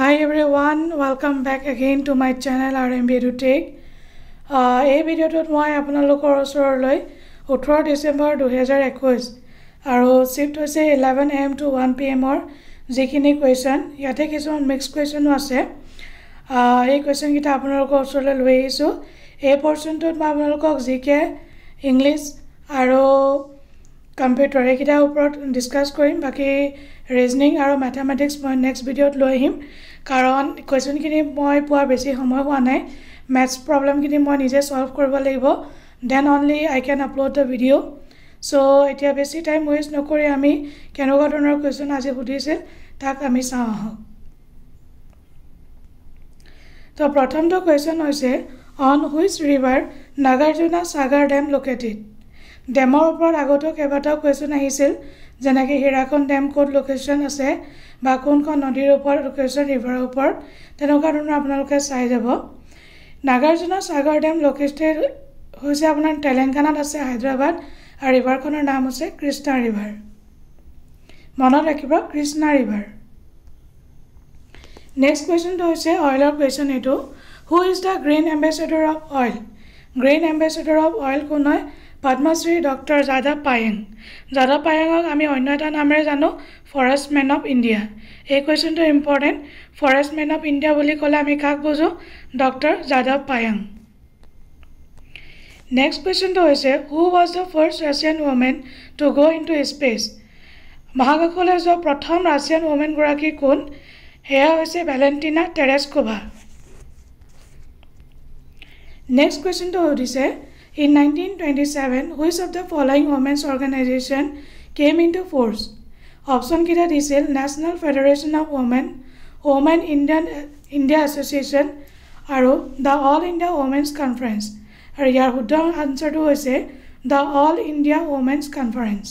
Hi everyone, welcome back again to my channel RMB EduTech. এই ভিডিঅ'টোত মই আপোনালোকৰ ওচৰলৈ ওঠৰ ডিচেম্বৰ দুহেজাৰ একৈছ আৰু চিফ্ট হৈছে eleven A M to one P এমৰ যিখিনি কুৱেশ্যন ইয়াতে কিছুমান মিক্স কুৱেশ্যনো আছে। এই কুৱেশ্যনকেইটা আপোনালোকৰ ওচৰলৈ লৈ আহিছোঁ। এই পৰ্চনটোত মই আপোনালোকক জি কে ইংলিছ আৰু কম্পিউটাৰ এইকেইটাৰ ওপৰত ডিছকাছ কৰিম। বাকী ৰিজনিং আৰু মেথামেটিক্স মই নেক্সট ভিডিঅ'ত লৈ আহিম। কাৰণ কুৱেশ্যনখিনি মই পোৱা বেছি সময় হোৱা নাই। মেথছ প্ৰব্লেমখিনি মই নিজে ছল্ভ কৰিব লাগিব। Then only I can upload the video' so' এতিয়া বেছি টাইম ৱেষ্ট নকৰি আমি কেনেকুৱা ধৰণৰ কুৱেশ্যন আজি সুধিছিল তাক আমি চাওঁ আহোঁ তো প্ৰথমটো কুৱেশ্যন হৈছে on which river Nagarjuna Sagar dam located ডেমৰ ওপৰত আগতো কেইবাটাও কুৱেশ্যন আহিছিল। যেনেকৈ হীৰাখন ডেম ক'ত লোকেশ্যন আছে বা কোনখন নদীৰ ওপৰত লোকেশ্যন ৰিভাৰৰ ওপৰত তেনেকুৱা ধৰণৰ আপোনালোকে চাই যাব। নাগাৰ্জুনা ছাগৰ ডেম লোকেটেড হৈছে আপোনাৰ তেলেংগানাত আছে হায়দৰাবাদ আৰু ৰিভাৰখনৰ নাম হৈছে কৃষ্ণা ৰিভাৰ মনত ৰাখিব কৃষ্ণা ৰিভাৰ নেক্সট কুৱেশ্যনটো হৈছে অইলৰ কুৱেশ্যন এইটো। Who is the green ambassador of oil green ambassador of oil কোন হয়? পদ্মশ্ৰী ডক্টৰ যাদৱ পায়েং যাদৱ পায়েঙক আমি অন্য এটা নামেৰে জানো ফৰেষ্ট মেন অফ ইণ্ডিয়া এই কুৱেশ্যনটো important forest man of India বুলি ক'লে আমি কাক বুজোঁ? ডক্টৰ যাদৱ পায়েং নেক্সট কুৱেশ্যনটো হৈছে who was the first Russian women to go' into space মহাকাশলৈ যোৱা প্ৰথম ৰাছিয়ান ৱমেনগৰাকী কোন? সেয়া হৈছে ভেলেণ্টিনা টেৰেছকোভা নেক্সট কুৱেশ্যনটো সুধিছে which of the following women's organisation came into force অপশ্যনকেইটা দিছিল national federation of women women Indian India association আৰু the all India women's conference আৰু ইয়াৰ শুদ্ধ আনচাৰটো হৈছে the all India women's conference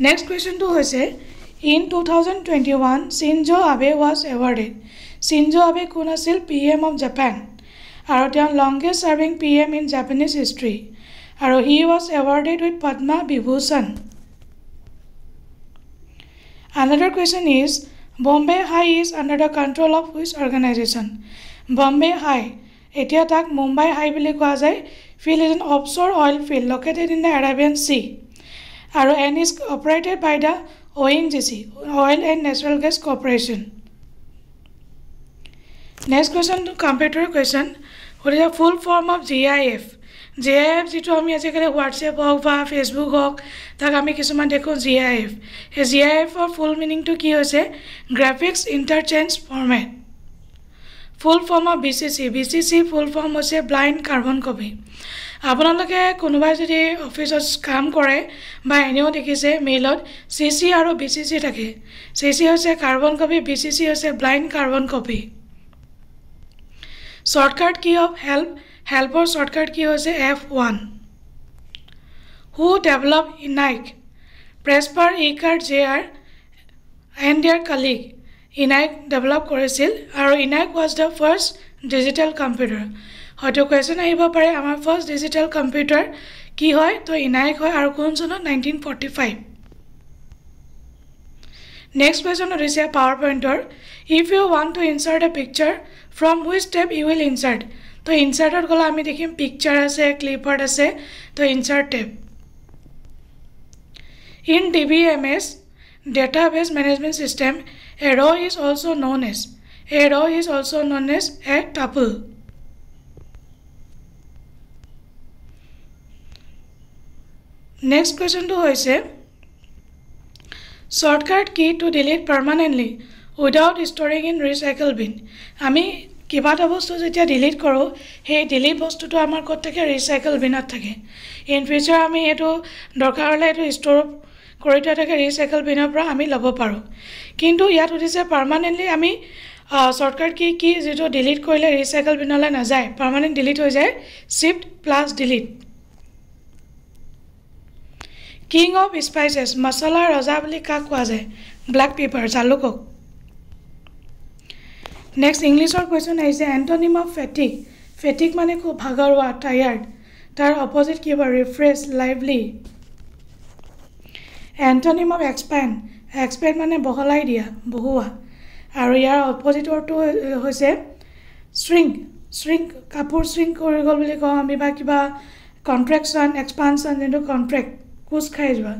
next কুৱেশ্যনটো হৈছে in two thousand twenty one Shinzo Abe was awarded Shinzo Abe কোন আছিল পি এম অফ জাপান আৰু তেওঁ longest serving P M in Japanese history আৰু he was awarded with Padma Vibhushan another question is Bombay High is under the control of which organisation Bombay High এতিয়া তাক মুম্বাই হাই বুলি কোৱা যায় field is an offshore oil field located in the Arabian Sea আৰু an is operated by the O' N G C oil and natural gas corporation next কুৱেশ্যনটো computer question সুধিছে full form of G I F G I F যিটো আমি আজিকালি WhatsApp হওক বা Facebook হওক তাক আমি কিছুমান দেখোঁ জি আই এফ সেই জি আই এফৰ ফুল মিনিংটো কি হৈছে graphics interchange format full form of B C C B C C full form হৈছে ব্লাইণ্ড কাৰ্বন কপি আপোনালোকে কোনোবাই যদি অফিচত কাম কৰে বা এনেও দেখিছে মেইলত চি চি আৰু বি চি চি থাকে। চি চি হৈছে carbon copy B C C হৈছে blind carbon copy shortcut key of help হেল্পৰ shortcut key হৈছে F one who develop ENIAC Presper Eckert J R and their colleague ENIAC develop কৰিছিল আৰু ENIAC was the first digital computer হয়তো question আহিব পাৰে আমাৰ first digital computer কি হয় তো ইনাইক হয় আৰু কোন চনত nineteen forty five next question সুধিছে পাৱাৰ পইণ্টৰ if you want to insert a picture from which tab you will insert তো ইনচাৰ্টত গ'লে আমি দেখিম পিকচাৰ আছে ক্লিপাৰ্ট আছে তো insert tab in D B M S database management system a row is also' known as a row is also' known as a tuple next কুৱেশ্যনটো হৈছে shortcut key to delete permanently without storing in recycle bin আমি কিবা এটা বস্তু যেতিয়া delete কৰোঁ সেই delete বস্তুটো আমাৰ ক'ত থাকে? ৰিচাইকেল বিনত থাকে। ইন ফিউচাৰ আমি এইটো দৰকাৰ হ'লে এইটো ষ্ট'ৰ কৰি থোৱা থাকে ৰিচাইকেল বিনৰ পৰা আমি ল'ব পাৰোঁ। কিন্তু ইয়াত সুধিছে পাৰ্মানেণ্টলি আমি শ্বৰ্টকাট কি কি যিটো ডিলিট কৰিলে ৰিচাইকেল বিনলৈ নাযায়। পাৰ্মানেণ্ট ডিলিট হৈ যায় shift plus delete king of spices মচলাৰ ৰজা বুলি কাক কোৱা যায় ব্লেক পেপাৰ জালুকক নেক্সট ইংলিছৰ কুৱেশ্যন আহিছে এণ্টনিম অফ ফেটিক ফেটিক মানে খুব ভাগৰুৱা টায়াৰ্ড তাৰ অপজিট কি হ'ব refresh lively antonym of expand expand মানে বহলাই দিয়া বহুৱা আৰু ইয়াৰ অপজিটৰটো হৈছে শ্ৰিংক শ্ৰিংক কাপোৰ শ্ৰিংক কৰি গ'ল বুলি কওঁ আমি বা কিবা কণ্ট্ৰেকশ্যন এক্সপানশ্যন যোনটো কণ্ট্ৰেক্ট কোচ খাই যোৱা।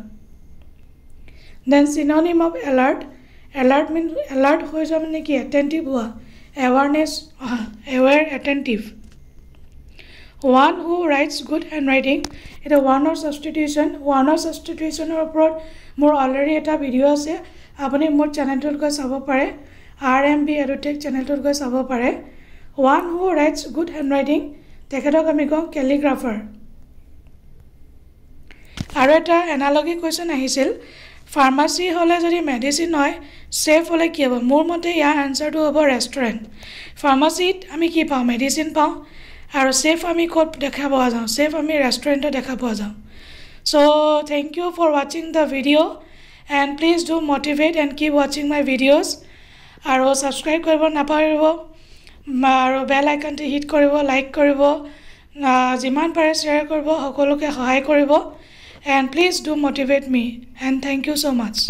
Then synonym of alert alert mean alert হৈ যোৱা মানে কি? এটেণ্টিভ হোৱা। Awareness aware attentive one who writes good hand writing এতিয়া ওৱানৰ ছাবষ্টিটিউশ্যন ওৱানৰ ছাবষ্টিটিউশ্যনৰ ওপৰত মোৰ অলৰেডি এটা ভিডিঅ' আছে। আপুনি মোৰ চেনেলটোত গৈ চাব পাৰে। আৰ এম বি এডুটেক চেনেলটোত গৈ চাব পাৰে। One who writes good hand writing তেখেতক আমি কওঁ কেলিগ্ৰাফাৰ আৰু এটা এনালগি কুৱেশ্যন আহিছিল ফাৰ্মাচী হ'লে যদি মেডিচিন হয় ছেফ হ'লে কি হ'ব? মোৰ মতে ইয়াৰ এনচাৰটো হ'ব ৰেষ্টুৰেণ্ট ফাৰ্মাচীত আমি কি পাওঁ? মেডিচিন পাওঁ। আৰু ছেফ আমি ক'ত দেখা পোৱা যাওঁ? ছেফ আমি ৰেষ্টুৰেণ্টত দেখা পোৱা যাওঁ। চ' থেংক ইউ ফৰ ৱাচিং the video and please do motivate and keep ৱাচিং মাই ভিডিঅ'জ আৰু ছাবস্ক্ৰাইব কৰিব নাপাহৰিব। আৰু বেল আইকনটো হিট কৰিব লাইক কৰিব। যিমান পাৰে শ্বেয়াৰ কৰিব সকলোকে সহায় কৰিব। and please do motivate me. And thank you so much.